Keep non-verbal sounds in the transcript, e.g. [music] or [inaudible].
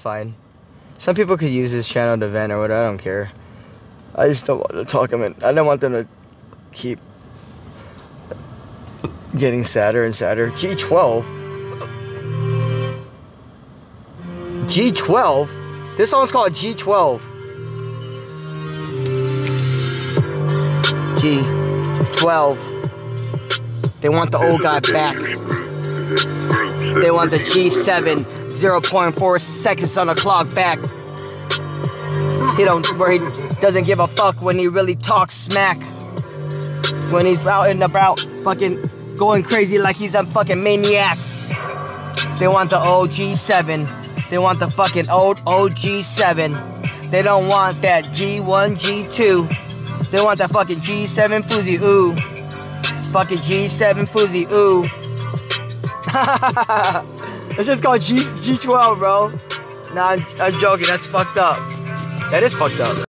fine. Some people could use this channel to vent or whatever. I don't care. I just don't want to talk them in. I don't want them to keep getting sadder and sadder. G12. G12? This song's called G12. G12. They want the old guy back. They want the G7, 0.4 seconds on the clock back. He don't where he doesn't give a fuck when he really talks smack. When he's out and about fucking going crazy like he's a fucking maniac. They want the old G7. They want the fucking old OG7. They don't want that G1, G2. They want that fucking G7 Fuzzy, ooh. Fucking G7 Fuzzy, ooh. [laughs] it's just called G G12, bro. Nah, I'm, I'm joking. That's fucked up. That is fucked up.